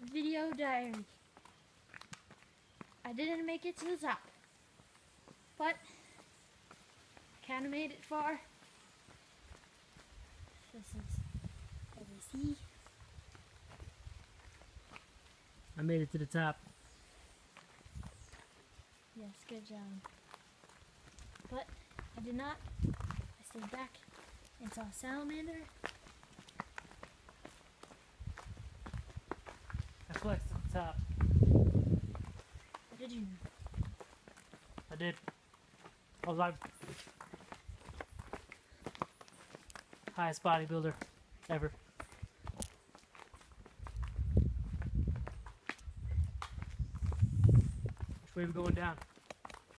video diary. I didn't make it to the top, but kind of made it far. This is what we see. I made it to the top. Yes, good job. But I did not. I stayed back and saw a salamander. I flexed the top. Did you? I did. I was like highest bodybuilder ever. Which way we going down?